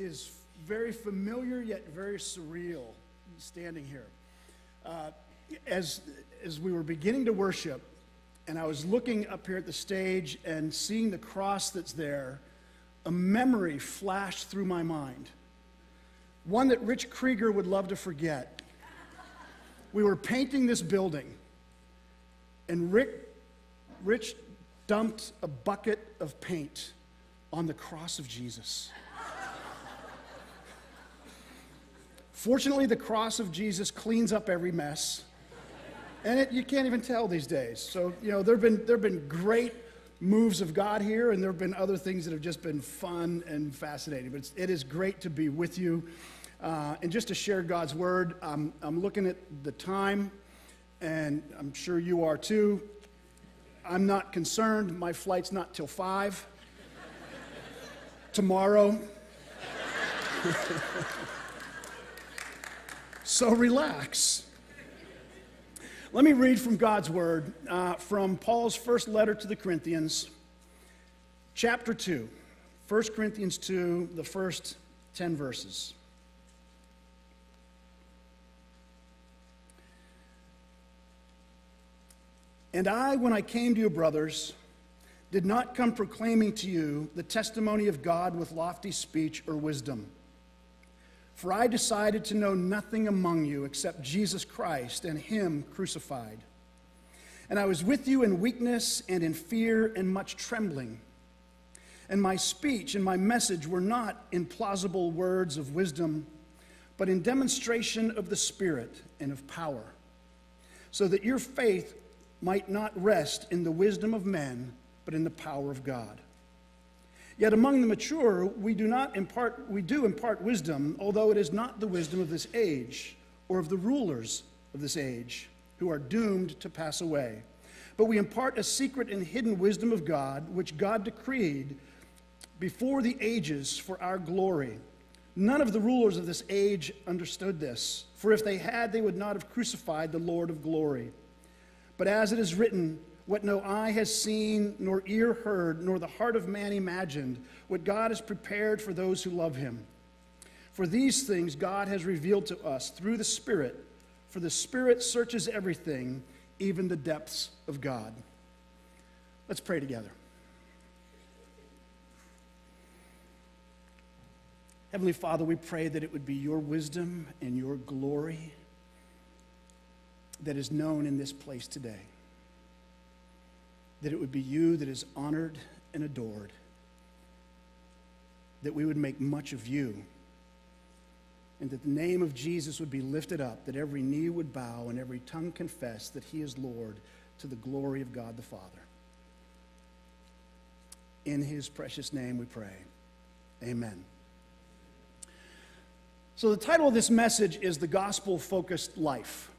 is very familiar yet very surreal standing here. Uh, as, as we were beginning to worship, and I was looking up here at the stage and seeing the cross that's there, a memory flashed through my mind. One that Rich Krieger would love to forget. We were painting this building, and Rick, Rich dumped a bucket of paint on the cross of Jesus. Fortunately, the cross of Jesus cleans up every mess. And it, you can't even tell these days. So, you know, there have been, there have been great moves of God here, and there have been other things that have just been fun and fascinating. But it is great to be with you. Uh, and just to share God's word, I'm looking at the time, and I'm sure you are too. I'm not concerned. My flight's not till 5 tomorrow. So relax. Let me read from God's word uh, from Paul's first letter to the Corinthians, chapter 2, 1 Corinthians 2, the first 10 verses. And I, when I came to you, brothers, did not come proclaiming to you the testimony of God with lofty speech or wisdom. For I decided to know nothing among you except Jesus Christ and Him crucified. And I was with you in weakness and in fear and much trembling. And my speech and my message were not in plausible words of wisdom, but in demonstration of the Spirit and of power, so that your faith might not rest in the wisdom of men, but in the power of God. Yet among the mature, we do not impart, we do impart wisdom, although it is not the wisdom of this age or of the rulers of this age who are doomed to pass away. But we impart a secret and hidden wisdom of God, which God decreed before the ages for our glory. None of the rulers of this age understood this, for if they had, they would not have crucified the Lord of glory. But as it is written, what no eye has seen, nor ear heard, nor the heart of man imagined, what God has prepared for those who love him. For these things God has revealed to us through the Spirit, for the Spirit searches everything, even the depths of God. Let's pray together. Heavenly Father, we pray that it would be your wisdom and your glory that is known in this place today that it would be you that is honored and adored, that we would make much of you, and that the name of Jesus would be lifted up, that every knee would bow and every tongue confess that he is Lord to the glory of God the Father. In his precious name we pray. Amen. So, the title of this message is The Gospel Focused Life.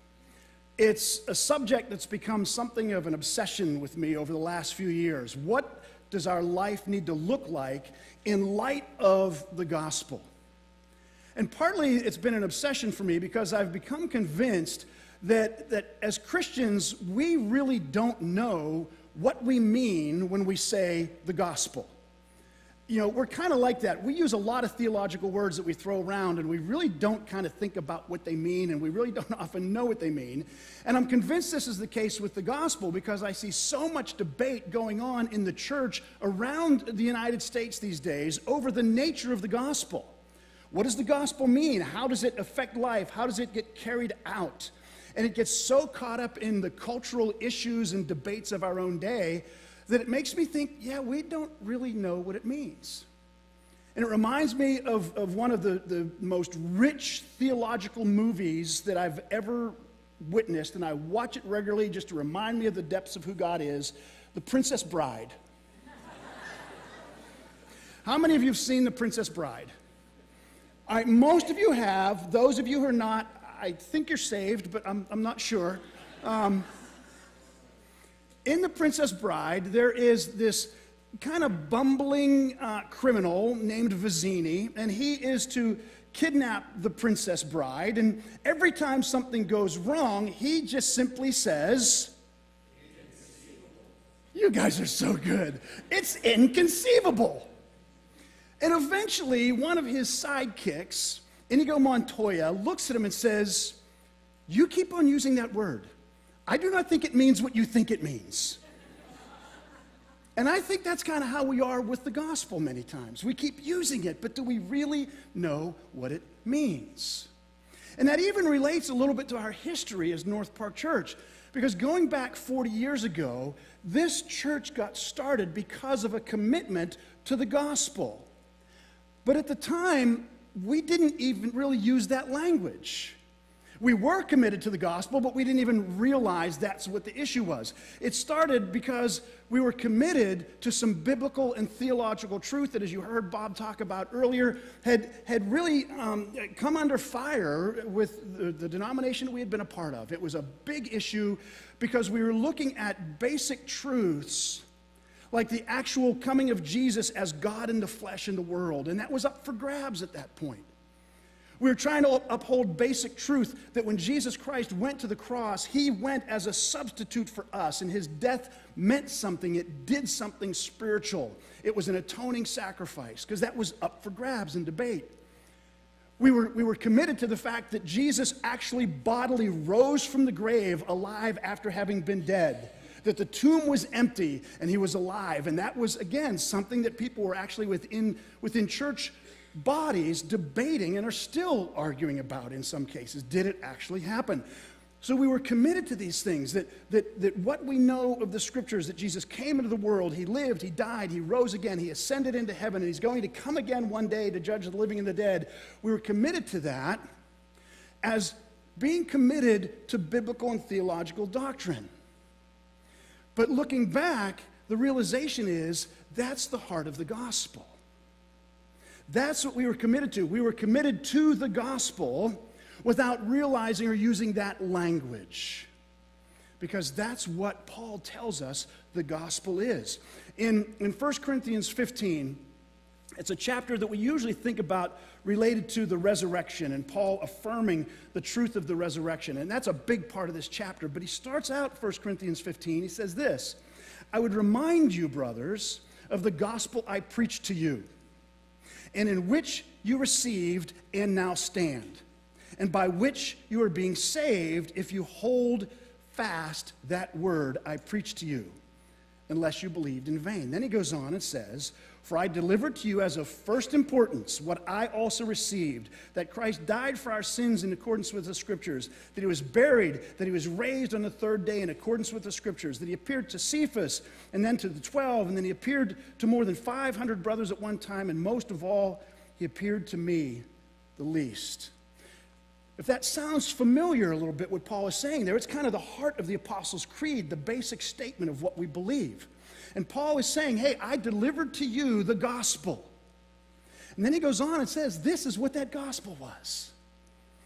It's a subject that's become something of an obsession with me over the last few years. What does our life need to look like in light of the gospel? And partly it's been an obsession for me because I've become convinced that, that as Christians, we really don't know what we mean when we say the gospel you know, we're kind of like that. We use a lot of theological words that we throw around, and we really don't kind of think about what they mean, and we really don't often know what they mean. And I'm convinced this is the case with the gospel because I see so much debate going on in the church around the United States these days over the nature of the gospel. What does the gospel mean? How does it affect life? How does it get carried out? And it gets so caught up in the cultural issues and debates of our own day that it makes me think, yeah, we don't really know what it means. And it reminds me of, of one of the, the most rich theological movies that I've ever witnessed, and I watch it regularly just to remind me of the depths of who God is The Princess Bride. How many of you have seen The Princess Bride? most of you have. Those of you who are not, I think you're saved, but I'm, I'm not sure. Um, in The Princess Bride, there is this kind of bumbling uh, criminal named Vizzini, and he is to kidnap the Princess Bride. And every time something goes wrong, he just simply says, You guys are so good. It's inconceivable. And eventually, one of his sidekicks, Inigo Montoya, looks at him and says, You keep on using that word. I do not think it means what you think it means. And I think that's kind of how we are with the gospel many times. We keep using it, but do we really know what it means? And that even relates a little bit to our history as North Park Church. Because going back 40 years ago, this church got started because of a commitment to the gospel. But at the time, we didn't even really use that language. We were committed to the gospel, but we didn't even realize that's what the issue was. It started because we were committed to some biblical and theological truth that, as you heard Bob talk about earlier, had, had really um, come under fire with the, the denomination we had been a part of. It was a big issue because we were looking at basic truths like the actual coming of Jesus as God in the flesh in the world, and that was up for grabs at that point. We were trying to uphold basic truth that when Jesus Christ went to the cross, he went as a substitute for us, and his death meant something. It did something spiritual. It was an atoning sacrifice, because that was up for grabs and debate. We were, we were committed to the fact that Jesus actually bodily rose from the grave alive after having been dead that the tomb was empty and he was alive. And that was, again, something that people were actually within, within church bodies debating and are still arguing about in some cases. Did it actually happen? So we were committed to these things that, that, that what we know of the scriptures that Jesus came into the world, he lived, he died, he rose again, he ascended into heaven, and he's going to come again one day to judge the living and the dead. We were committed to that as being committed to biblical and theological doctrine. But looking back, the realization is that's the heart of the gospel. That's what we were committed to. We were committed to the gospel without realizing or using that language. Because that's what Paul tells us the gospel is. In, in 1 Corinthians 15, it's a chapter that we usually think about related to the resurrection and Paul affirming the truth of the resurrection. And that's a big part of this chapter. But he starts out 1 Corinthians 15. He says this I would remind you, brothers, of the gospel I preached to you and in which you received and now stand, and by which you are being saved if you hold fast that word I preached to you, unless you believed in vain. Then he goes on and says, For I delivered to you as of first importance what I also received that Christ died for our sins in accordance with the Scriptures, that he was buried, that he was raised on the third day in accordance with the Scriptures, that he appeared to Cephas and then to the twelve, and then he appeared to more than 500 brothers at one time, and most of all, he appeared to me the least. If that sounds familiar a little bit, what Paul is saying there, it's kind of the heart of the Apostles' Creed, the basic statement of what we believe. And Paul is saying, Hey, I delivered to you the gospel. And then he goes on and says, This is what that gospel was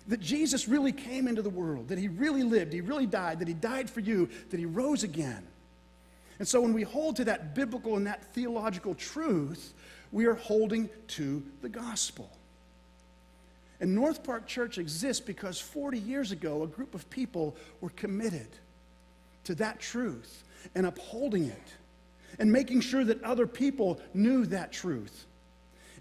that Jesus really came into the world, that he really lived, he really died, that he died for you, that he rose again. And so when we hold to that biblical and that theological truth, we are holding to the gospel. And North Park Church exists because 40 years ago, a group of people were committed to that truth and upholding it and making sure that other people knew that truth.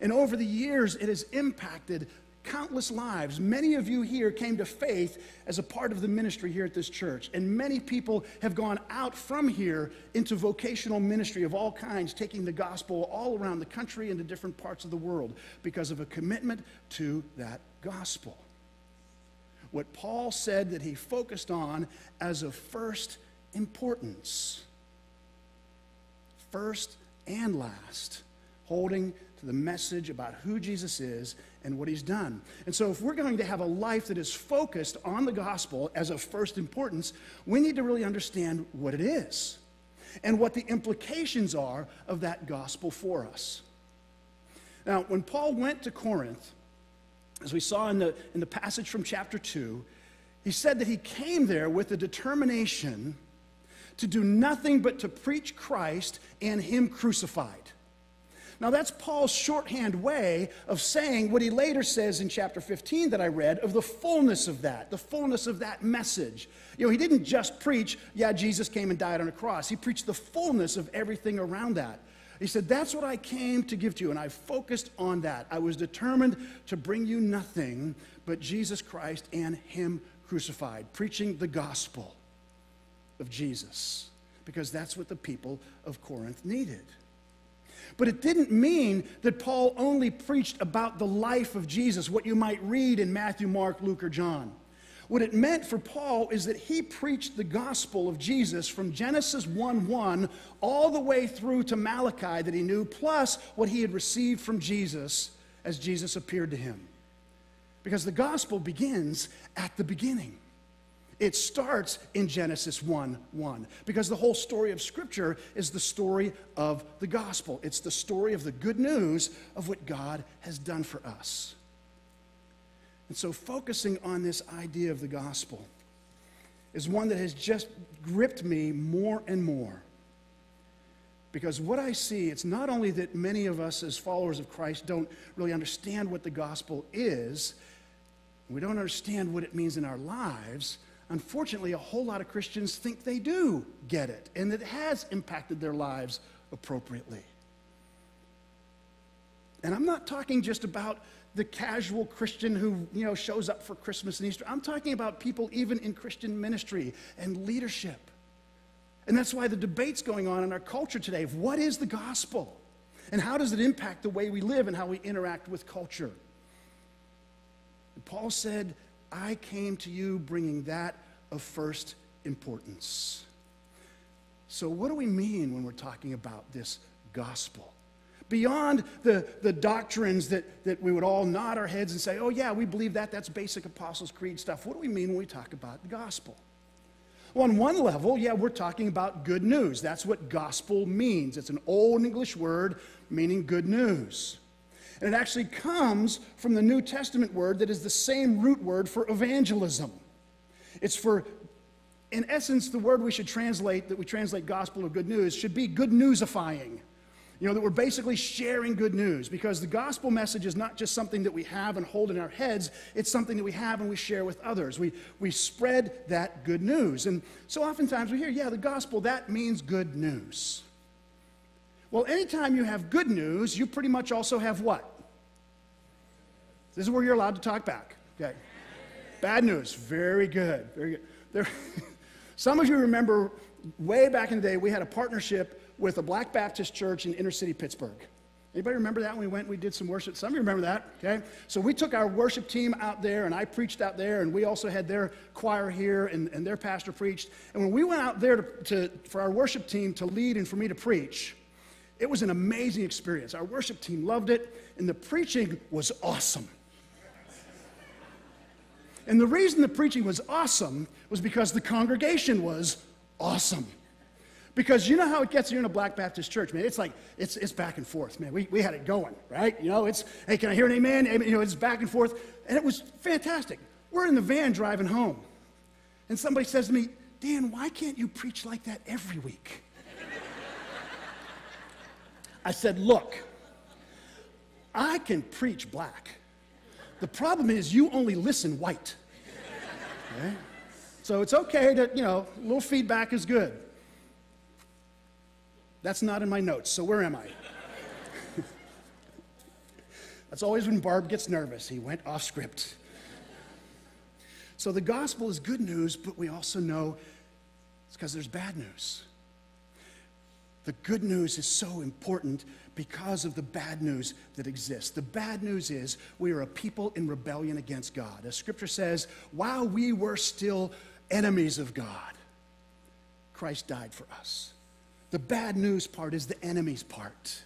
And over the years, it has impacted countless lives. Many of you here came to faith as a part of the ministry here at this church. And many people have gone out from here into vocational ministry of all kinds, taking the gospel all around the country and to different parts of the world because of a commitment to that gospel. What Paul said that he focused on as of first importance. First and last, holding to the message about who Jesus is and what he's done. And so, if we're going to have a life that is focused on the gospel as of first importance, we need to really understand what it is and what the implications are of that gospel for us. Now, when Paul went to Corinth, as we saw in the, in the passage from chapter 2, he said that he came there with a determination to do nothing but to preach Christ and Him crucified. Now, that's Paul's shorthand way of saying what he later says in chapter 15 that I read of the fullness of that, the fullness of that message. You know, he didn't just preach, yeah, Jesus came and died on a cross. He preached the fullness of everything around that. He said, That's what I came to give to you. And I focused on that. I was determined to bring you nothing but Jesus Christ and Him crucified, preaching the gospel of Jesus, because that's what the people of Corinth needed. But it didn't mean that Paul only preached about the life of Jesus, what you might read in Matthew, Mark, Luke, or John. What it meant for Paul is that he preached the gospel of Jesus from Genesis 1 1 all the way through to Malachi that he knew, plus what he had received from Jesus as Jesus appeared to him. Because the gospel begins at the beginning. It starts in Genesis 1 1, because the whole story of Scripture is the story of the gospel. It's the story of the good news of what God has done for us. And so, focusing on this idea of the gospel is one that has just gripped me more and more. Because what I see, it's not only that many of us as followers of Christ don't really understand what the gospel is, we don't understand what it means in our lives. Unfortunately, a whole lot of Christians think they do get it and it has impacted their lives appropriately. And I'm not talking just about the casual Christian who, you know, shows up for Christmas and Easter. I'm talking about people even in Christian ministry and leadership. And that's why the debate's going on in our culture today of what is the gospel? And how does it impact the way we live and how we interact with culture? And Paul said, I came to you bringing that of first importance. So, what do we mean when we're talking about this gospel? beyond the, the doctrines that, that we would all nod our heads and say, oh, yeah, we believe that. That's basic Apostles' Creed stuff. What do we mean when we talk about the gospel? Well, on one level, yeah, we're talking about good news. That's what gospel means. It's an old English word meaning good news. And it actually comes from the New Testament word that is the same root word for evangelism. It's for, in essence, the word we should translate, that we translate gospel or good news, should be good newsifying. You know, that we're basically sharing good news because the gospel message is not just something that we have and hold in our heads, it's something that we have and we share with others. We, we spread that good news. And so oftentimes we hear, yeah, the gospel, that means good news. Well, anytime you have good news, you pretty much also have what? This is where you're allowed to talk back. Okay. Bad news. Very good. Very good. There, some of you remember way back in the day, we had a partnership with a Black Baptist church in inner city Pittsburgh. Anybody remember that when we went we did some worship? Some of you remember that, okay? So we took our worship team out there and I preached out there and we also had their choir here and, and their pastor preached. And when we went out there to, to, for our worship team to lead and for me to preach, it was an amazing experience. Our worship team loved it and the preaching was awesome. And the reason the preaching was awesome was because the congregation was awesome. Because you know how it gets here in a Black Baptist church, man. It's like, it's, it's back and forth, man. We, we had it going, right? You know, it's, hey, can I hear an amen? amen? You know, it's back and forth. And it was fantastic. We're in the van driving home. And somebody says to me, Dan, why can't you preach like that every week? I said, look, I can preach black. The problem is you only listen white. Okay? So it's okay to, you know, a little feedback is good. That's not in my notes, so where am I? That's always when Barb gets nervous. He went off script. So the gospel is good news, but we also know it's because there's bad news. The good news is so important because of the bad news that exists. The bad news is we are a people in rebellion against God. As scripture says, while we were still enemies of God, Christ died for us. The bad news part is the enemy's part.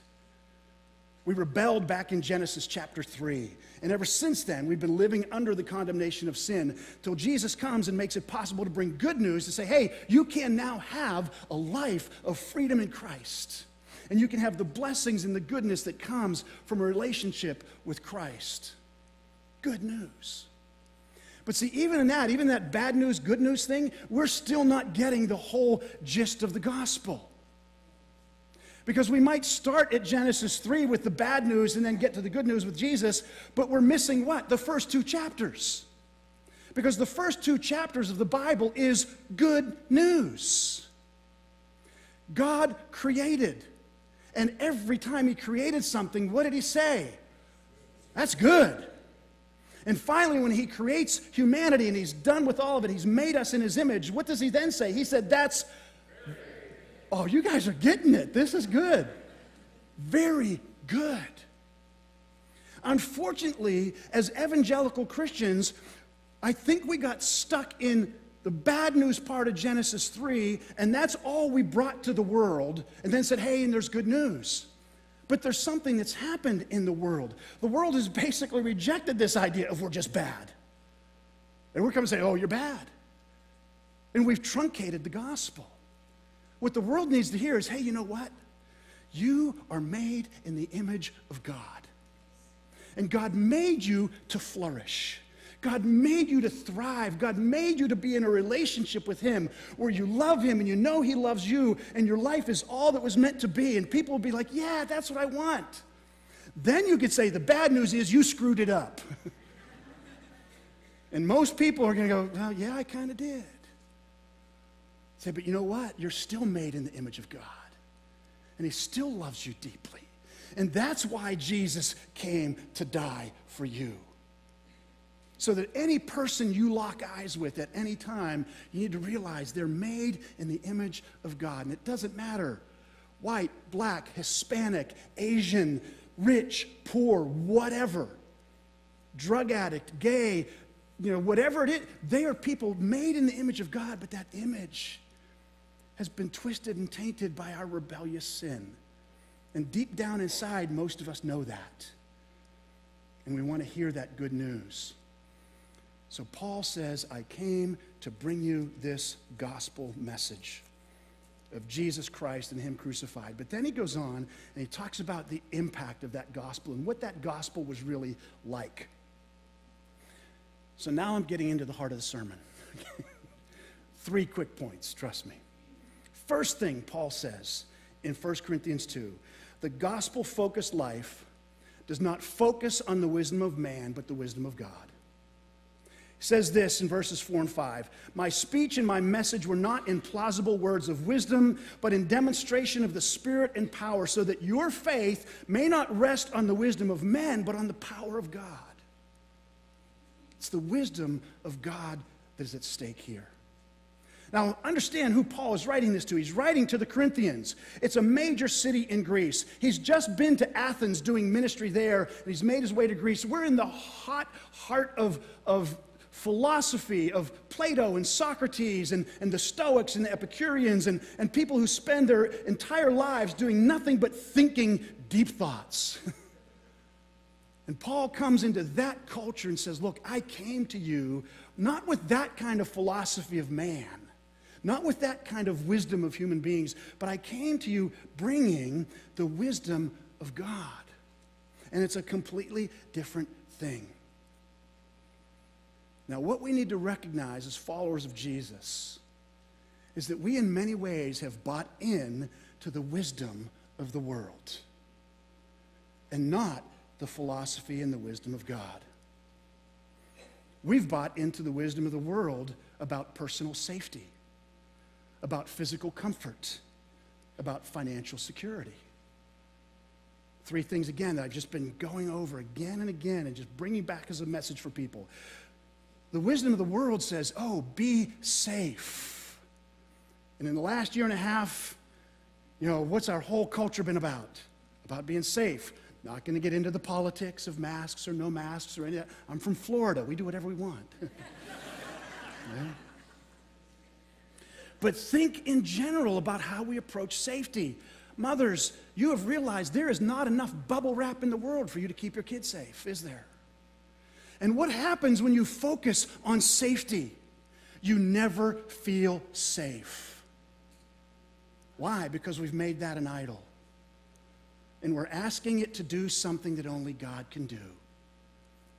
We rebelled back in Genesis chapter 3. And ever since then, we've been living under the condemnation of sin till Jesus comes and makes it possible to bring good news to say, hey, you can now have a life of freedom in Christ. And you can have the blessings and the goodness that comes from a relationship with Christ. Good news. But see, even in that, even that bad news, good news thing, we're still not getting the whole gist of the gospel. Because we might start at Genesis 3 with the bad news and then get to the good news with Jesus, but we're missing what? The first two chapters. Because the first two chapters of the Bible is good news. God created, And every time he created something, what did he say? That's good. And finally, when he creates humanity and he's done with all of it, he's made us in his image, what does he then say? He said, That's, oh, you guys are getting it. This is good. Very good. Unfortunately, as evangelical Christians, I think we got stuck in the bad news part of Genesis 3, and that's all we brought to the world, and then said, hey, and there's good news. But there's something that's happened in the world. The world has basically rejected this idea of we're just bad. And we're coming and say, oh, you're bad. And we've truncated the gospel. What the world needs to hear is, hey, you know what? You are made in the image of God. And God made you to flourish. God made you to thrive. God made you to be in a relationship with Him where you love Him and you know He loves you and your life is all that was meant to be. And people will be like, yeah, that's what I want. Then you could say the bad news is you screwed it up. and most people are going to go, well, yeah, I kind of did. Say, but you know what? You're still made in the image of God. And He still loves you deeply. And that's why Jesus came to die for you so that any person you lock eyes with at any time, you need to realize they're made in the image of God. And it doesn't matter white, black, Hispanic, Asian, rich, poor, whatever, drug addict, gay, you know, whatever it is, they are people made in the image of God, but that image has been twisted and tainted by our rebellious sin. And deep down inside, most of us know that. And we want to hear that good news. So Paul says, I came to bring you this gospel message of Jesus Christ and Him crucified. But then he goes on and he talks about the impact of that gospel and what that gospel was really like. So now I'm getting into the heart of the sermon. Three quick points, trust me. First thing Paul says in 1 Corinthians 2 the gospel focused life does not focus on the wisdom of man, but the wisdom of God He says this in verses 4 and 5 My speech and my message were not in plausible words of wisdom, but in demonstration of the Spirit and power, so that your faith may not rest on the wisdom of men, but on the power of God. It's the wisdom of God that is at stake here. Now, understand who Paul is writing this to. He's writing to the Corinthians. It's a major city in Greece. He's just been to Athens doing ministry there, and he's made his way to Greece. We're in the hot heart of, of philosophy of Plato and Socrates and, and the Stoics and the Epicureans and, and people who spend their entire lives doing nothing but thinking deep thoughts. and Paul comes into that culture and says, Look, I came to you not with that kind of philosophy of man, not with that kind of wisdom of human beings, but I came to you bringing the wisdom of God. And it's a completely different thing. Now, what we need to recognize as followers of Jesus is that we, in many ways, have bought in to the wisdom of the world and not the philosophy and the wisdom of God. We've bought into the wisdom of the world about personal safety, about physical comfort, about financial security. Three things, again, that I've just been going over again and again and just bringing back as a message for people. The wisdom of the world says, oh, be safe. And in the last year and a half, you know, what's our whole culture been about? About being safe. Not going to get into the politics of masks or no masks or any. I'm from Florida. We do whatever we want. yeah. But think in general about how we approach safety. Mothers, you have realized there is not enough bubble wrap in the world for you to keep your kids safe, is there? And what happens when you focus on safety? You never feel safe. Why? Because we've made that an idol. And we're asking it to do something that only God can do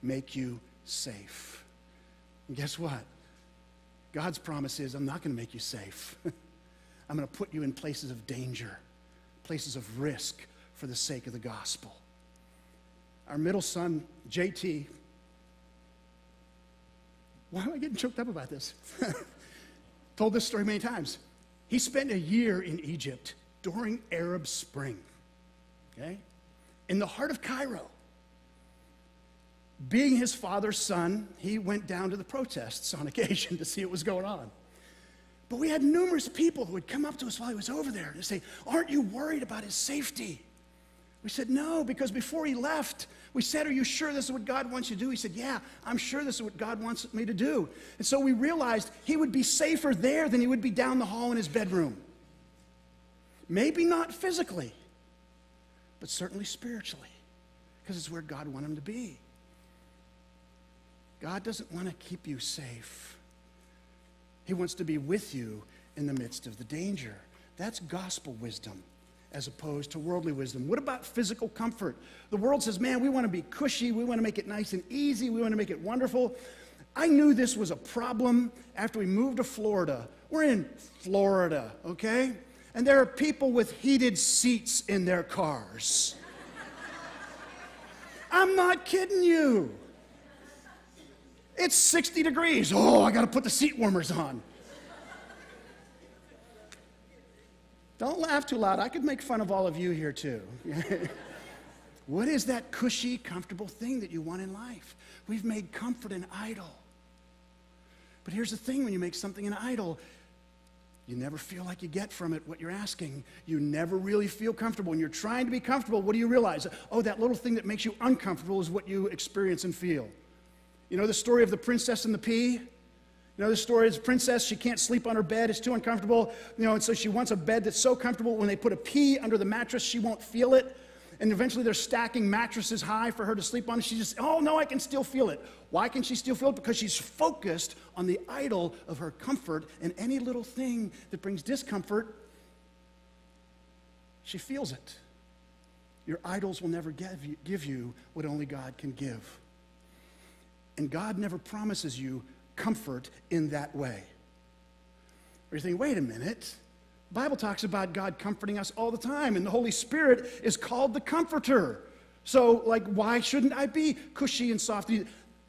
make you safe. And guess what? God's promise is I'm not going to make you safe. I'm going to put you in places of danger, places of risk for the sake of the gospel. Our middle son, JT, why am I getting choked up about this? Told this story many times. He spent a year in Egypt during Arab Spring. okay? In the heart of Cairo. Being his father's son, he went down to the protests on occasion to see what was going on. But we had numerous people who would come up to us while he was over there and say, Aren't you worried about his safety? We said, No, because before he left, we said, Are you sure this is what God wants you to do? He said, Yeah, I'm sure this is what God wants me to do. And so we realized he would be safer there than he would be down the hall in his bedroom. Maybe not physically, but certainly spiritually, because it's where God wanted him to be. God doesn't want to keep you safe. He wants to be with you in the midst of the danger. That's gospel wisdom as opposed to worldly wisdom. What about physical comfort? The world says, man, we want to be cushy, we want to make it nice and easy, we want to make it wonderful. I knew this was a problem after we moved to Florida. We're in Florida, okay? And there are people with heated seats in their cars. I'm not kidding you. It's 60 degrees. Oh, I got to put the seat warmers on. Don't laugh too loud. I could make fun of all of you here too. what is that cushy, comfortable thing that you want in life? We've made comfort an idol. But here's the thing when you make something an idol, you never feel like you get from it what you're asking. You never really feel comfortable. When you're trying to be comfortable, what do you realize? Oh, that little thing that makes you uncomfortable is what you experience and feel. You know the story of the princess and the pea? You know the story is the princess, she can't sleep on her bed, it's too uncomfortable. You know, and so she wants a bed that's so comfortable when they put a pea under the mattress, she won't feel it. And eventually they're stacking mattresses high for her to sleep on. And she just, oh no, I can still feel it. Why can she still feel it? Because she's focused on the idol of her comfort, and any little thing that brings discomfort, she feels it. Your idols will never give you, give you what only God can give. And God never promises you comfort in that way. Or you think, wait a minute. The Bible talks about God comforting us all the time, and the Holy Spirit is called the comforter. So, like, why shouldn't I be cushy and soft?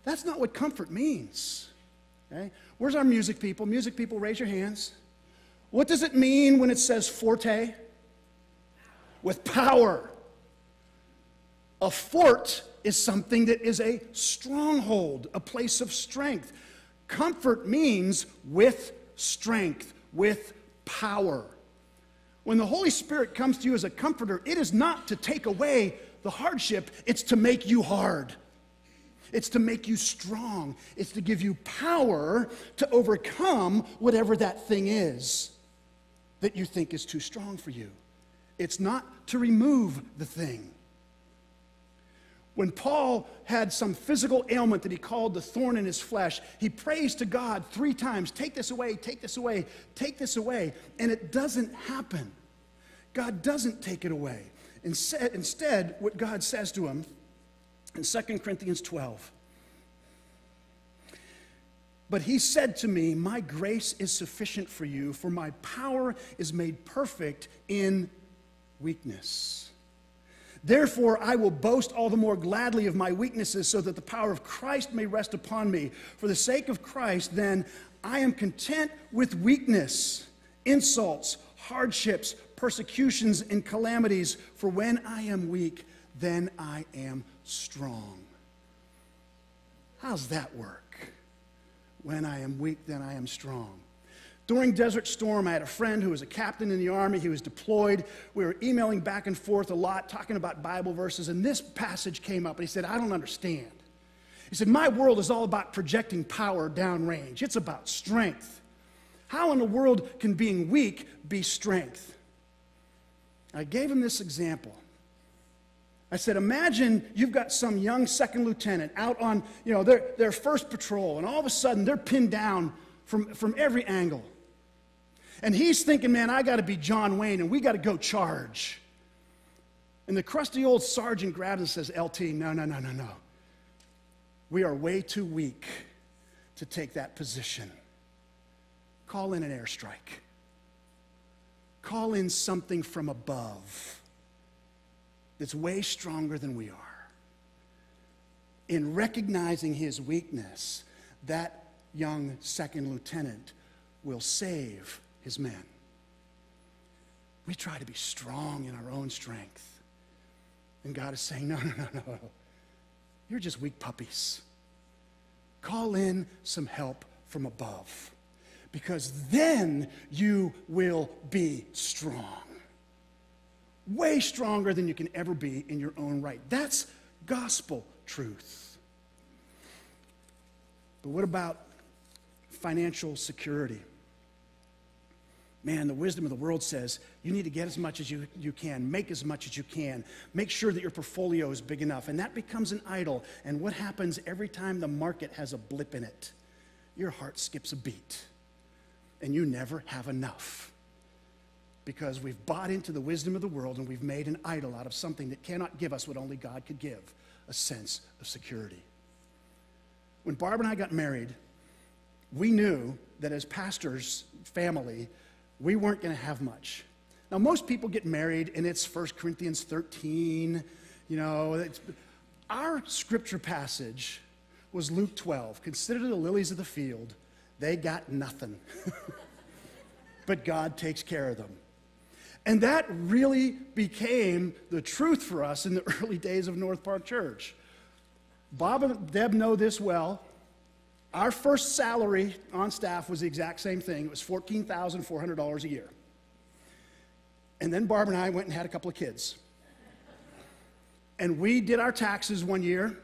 That's not what comfort means. Okay? Where's our music people? Music people, raise your hands. What does it mean when it says forte? With power. A fort is something that is a stronghold, a place of strength. Comfort means with strength, with power. When the Holy Spirit comes to you as a comforter, it is not to take away the hardship, it's to make you hard. It's to make you strong. It's to give you power to overcome whatever that thing is that you think is too strong for you. It's not to remove the thing. When Paul had some physical ailment that he called the thorn in his flesh, he prays to God three times Take this away, take this away, take this away. And it doesn't happen. God doesn't take it away. Instead, what God says to him in 2 Corinthians 12 But he said to me, My grace is sufficient for you, for my power is made perfect in weakness. Therefore, I will boast all the more gladly of my weaknesses, so that the power of Christ may rest upon me. For the sake of Christ, then, I am content with weakness, insults, hardships, persecutions, and calamities. For when I am weak, then I am strong. How's that work? When I am weak, then I am strong. During Desert Storm, I had a friend who was a captain in the Army. He was deployed. We were emailing back and forth a lot, talking about Bible verses, and this passage came up, and he said, I don't understand. He said, My world is all about projecting power downrange, it's about strength. How in the world can being weak be strength? I gave him this example. I said, imagine you've got some young second lieutenant out on, you know, their, their first patrol, and all of a sudden they're pinned down from, from every angle. And he's thinking, man, I got to be John Wayne and we got to go charge. And the crusty old sergeant grabs and says, LT, no, no, no, no, no. We are way too weak to take that position. Call in an airstrike. Call in something from above that's way stronger than we are. In recognizing his weakness, that young second lieutenant will save his men. We try to be strong in our own strength. And God is saying, no, no, no, no. You're just weak puppies. Call in some help from above because then you will be strong. Way stronger than you can ever be in your own right. That's gospel truth. But what about financial security? Man, the wisdom of the world says you need to get as much as you, you can, make as much as you can, make sure that your portfolio is big enough. And that becomes an idol. And what happens every time the market has a blip in it? Your heart skips a beat, and you never have enough. Because we've bought into the wisdom of the world and we've made an idol out of something that cannot give us what only God could give a sense of security. When Barb and I got married, we knew that as pastors' family, we weren't going to have much. Now, most people get married and it's 1 Corinthians 13. You know, our scripture passage was Luke 12. Consider the lilies of the field, they got nothing. but God takes care of them. And that really became the truth for us in the early days of North Park Church. Bob and Deb know this well. Our first salary on staff was the exact same thing. It was $14,400 a year. And then Barb and I went and had a couple of kids. And we did our taxes one year,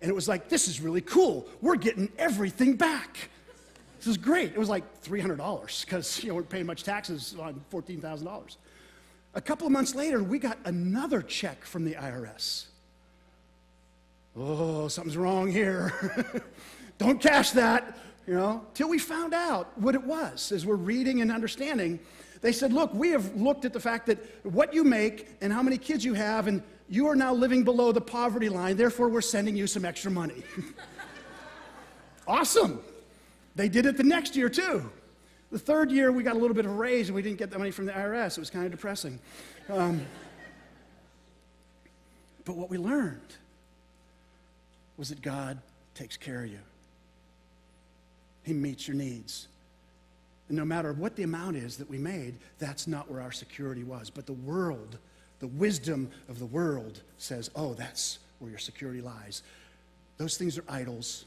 and it was like, this is really cool. We're getting everything back. This is great. It was like $300 because you know, we're paying much taxes on $14,000. A couple of months later, we got another check from the IRS. Oh, something's wrong here. Don't cash that, you know, till we found out what it was as we're reading and understanding. They said, Look, we have looked at the fact that what you make and how many kids you have, and you are now living below the poverty line, therefore, we're sending you some extra money. awesome. They did it the next year, too. The third year, we got a little bit of a raise and we didn't get the money from the IRS. It was kind of depressing. Um, but what we learned was that God takes care of you. He meets your needs. And no matter what the amount is that we made, that's not where our security was. But the world, the wisdom of the world says, oh, that's where your security lies. Those things are idols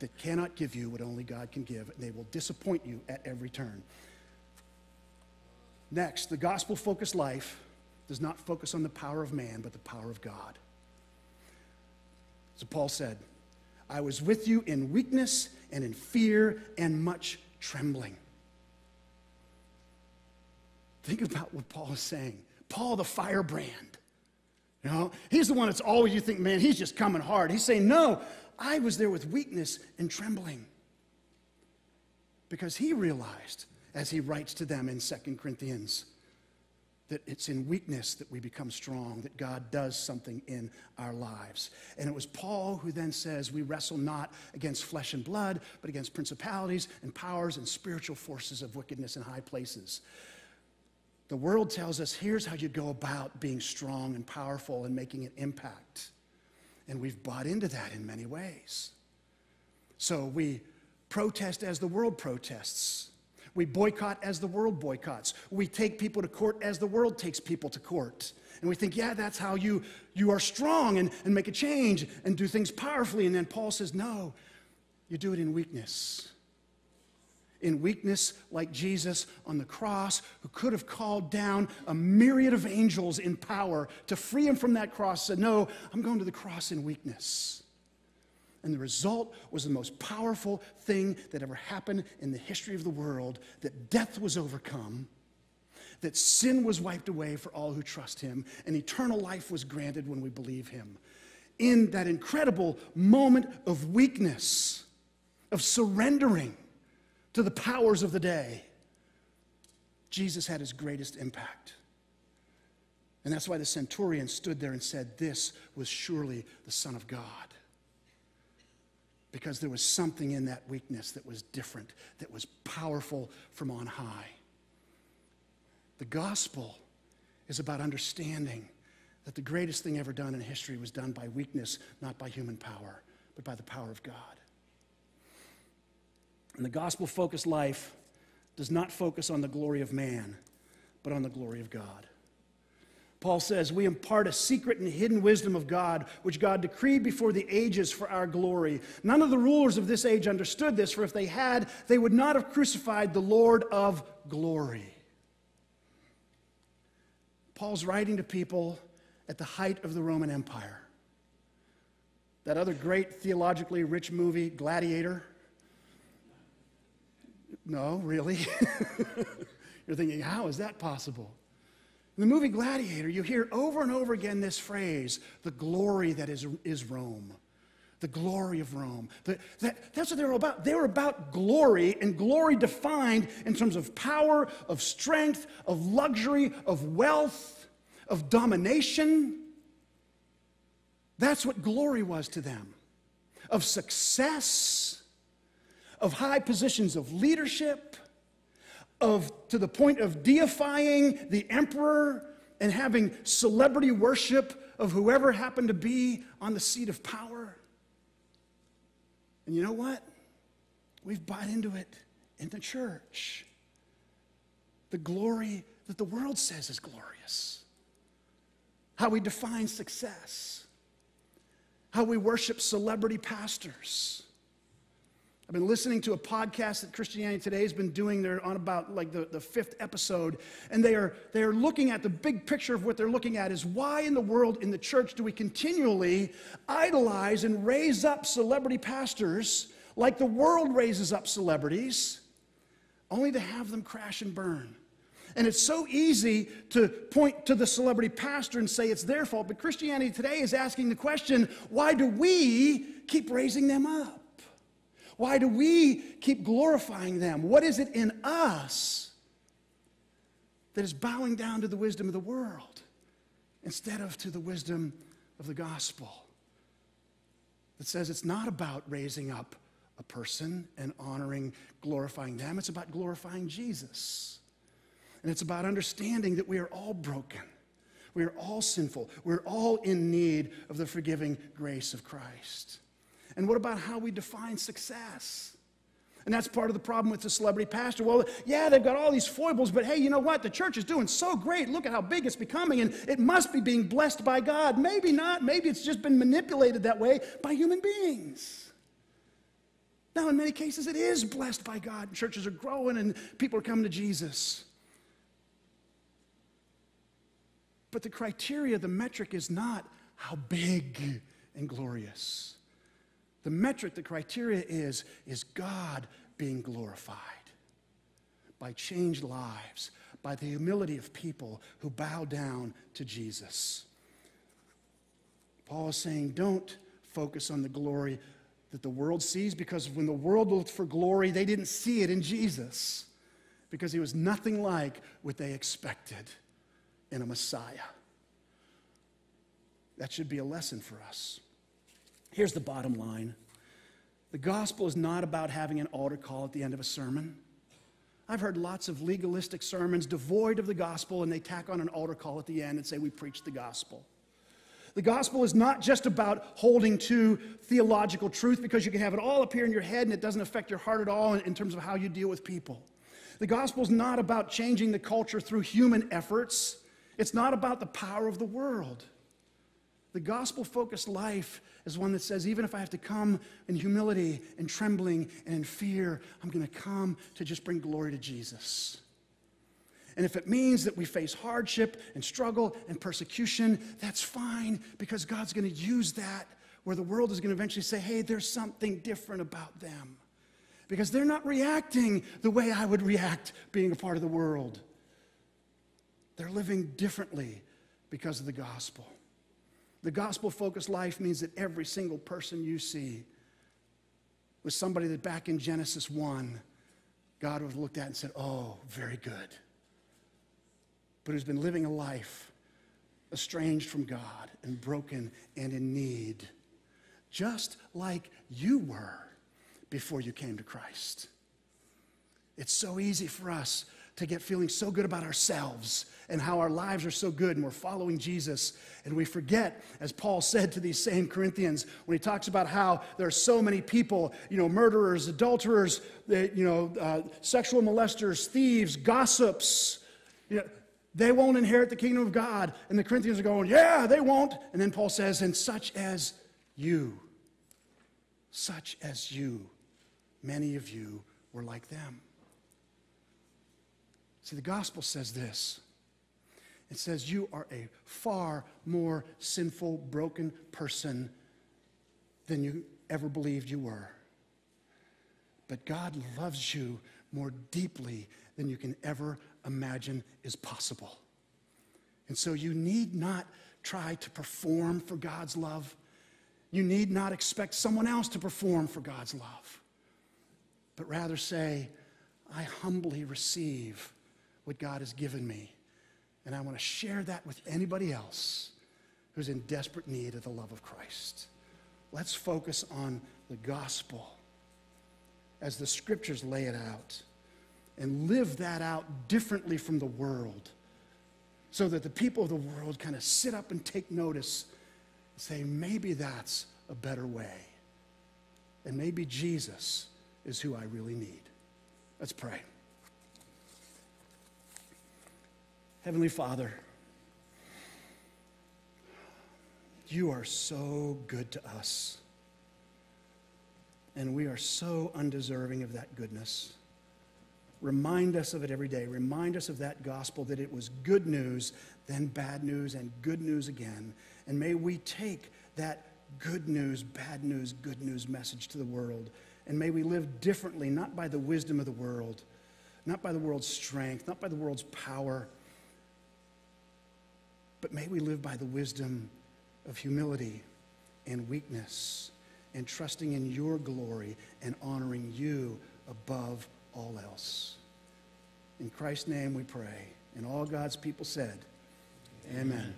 that cannot give you what only God can give, and they will disappoint you at every turn. Next, the gospel focused life does not focus on the power of man, but the power of God. So Paul said, I was with you in weakness and in fear and much trembling. Think about what Paul is saying. Paul, the firebrand. You know, he's the one that's always, you think, man, he's just coming hard. He's saying, no, I was there with weakness and trembling. Because he realized, as he writes to them in Second Corinthians, that it's in weakness that we become strong, that God does something in our lives. And it was Paul who then says, We wrestle not against flesh and blood, but against principalities and powers and spiritual forces of wickedness in high places. The world tells us here's how you go about being strong and powerful and making an impact. And we've bought into that in many ways. So we protest as the world protests. We boycott as the world boycotts. We take people to court as the world takes people to court. And we think, yeah, that's how you, you are strong and, and make a change and do things powerfully. And then Paul says, no, you do it in weakness. In weakness, like Jesus on the cross, who could have called down a myriad of angels in power to free him from that cross, said, No, I'm going to the cross in weakness. And the result was the most powerful thing that ever happened in the history of the world that death was overcome, that sin was wiped away for all who trust him, and eternal life was granted when we believe him. In that incredible moment of weakness, of surrendering to the powers of the day, Jesus had his greatest impact. And that's why the centurion stood there and said, This was surely the Son of God because there was something in that weakness that was different, that was powerful from on high. The gospel is about understanding that the greatest thing ever done in history was done by weakness, not by human power, but by the power of God. And the gospel focused life does not focus on the glory of man, but on the glory of God. Paul says, We impart a secret and hidden wisdom of God, which God decreed before the ages for our glory. None of the rulers of this age understood this, for if they had, they would not have crucified the Lord of glory. Paul's writing to people at the height of the Roman Empire. That other great theologically rich movie, Gladiator. No, really? You're thinking, how is that possible? In the movie Gladiator, you hear over and over again this phrase the glory that is, is Rome. The glory of Rome. The, that, that's what they were about. They were about glory, and glory defined in terms of power, of strength, of luxury, of wealth, of domination. That's what glory was to them of success, of high positions of leadership, of to the point of deifying the emperor and having celebrity worship of whoever happened to be on the seat of power. And you know what? We've bought into it in the church. The glory that the world says is glorious. How we define success how we worship celebrity pastors. I've been listening to a podcast that Christianity Today has been doing. They're on about like the, the fifth episode. And they are, they are looking at the big picture of what they're looking at is why in the world, in the church, do we continually idolize and raise up celebrity pastors like the world raises up celebrities, only to have them crash and burn? And it's so easy to point to the celebrity pastor and say it's their fault. But Christianity today is asking the question why do we keep raising them up? Why do we keep glorifying them? What is it in us that is bowing down to the wisdom of the world instead of to the wisdom of the gospel? That says it's not about raising up a person and honoring, glorifying them, it's about glorifying Jesus. And it's about understanding that we are all broken. We are all sinful. We're all in need of the forgiving grace of Christ. And what about how we define success? And that's part of the problem with the celebrity pastor. Well, yeah, they've got all these foibles, but hey, you know what? The church is doing so great. Look at how big it's becoming, and it must be being blessed by God. Maybe not. Maybe it's just been manipulated that way by human beings. Now, in many cases, it is blessed by God. Churches are growing, and people are coming to Jesus. But the criteria, the metric is not how big and glorious. The metric, the criteria is, is God being glorified by changed lives, by the humility of people who bow down to Jesus. Paul is saying, don't focus on the glory that the world sees because when the world looked for glory, they didn't see it in Jesus because he was nothing like what they expected in a Messiah. That should be a lesson for us. Here's the bottom line the gospel is not about having an altar call at the end of a sermon. I've heard lots of legalistic sermons devoid of the gospel, and they tack on an altar call at the end and say, We preach the gospel. The gospel is not just about holding to theological truth because you can have it all up here in your head and it doesn't affect your heart at all in, terms of how you deal with people. The gospel is not about changing the culture through human efforts, it's not about the power of the world. The gospel focused life is one that says, even if I have to come in humility and trembling and in fear, I'm going to come to just bring glory to Jesus. And if it means that we face hardship and struggle and persecution, that's fine because God's going to use that where the world is going to eventually say, hey, there's something different about them. Because they're not reacting the way I would react being a part of the world. They're living differently because of the gospel. The gospel focused life means that every single person you see was somebody that back in Genesis 1, God would have looked at and said, Oh, very good. But who's been living a life estranged from God and broken and in need, just like you were before you came to Christ. It's so easy for us to get feeling so good about ourselves and how our lives are so good and we're following Jesus. And we forget, as Paul said to these same Corinthians, when he talks about how there are so many people, you know, murderers, adulterers, you know, uh, sexual molesters, thieves, gossips, you know, they won't inherit the kingdom of God. And the Corinthians are going, yeah, they won't. And then Paul says, and such as you, such as you, many of you were like them. See, the gospel says this it says, You are a far more sinful, broken person than you ever believed you were. But God loves you more deeply than you can ever imagine is possible. And so you need not try to perform for God's love. You need not expect someone else to perform for God's love, but rather say, I humbly receive what God has given me. And I want to share that with anybody else who's in desperate need of the love of Christ. Let's focus on the gospel as the scriptures lay it out and live that out differently from the world so that the people of the world kind of sit up and take notice and say, maybe that's a better way. And maybe Jesus is who I really need. Let's pray. Heavenly Father, you are so good to us. And we are so undeserving of that goodness. Remind us of it every day. Remind us of that gospel that it was good news, then bad news, and good news again. And may we take that good news, bad news, good news message to the world. And may we live differently, not by the wisdom of the world, not by the world's strength, not by the world's power but may we live by the wisdom of humility and weakness and trusting in your glory and honoring you above all else. In Christ's name we pray. And all God's people said, Amen. Amen.